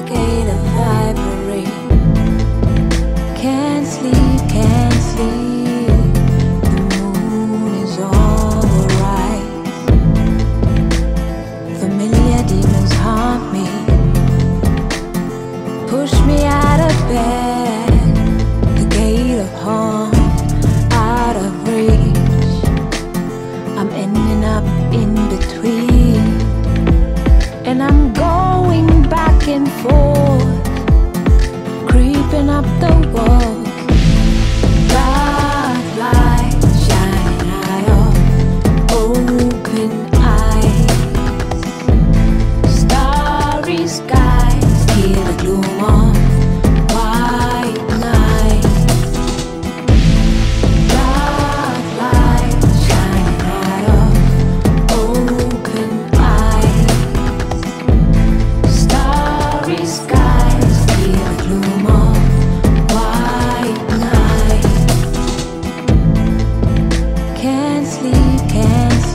again. 都我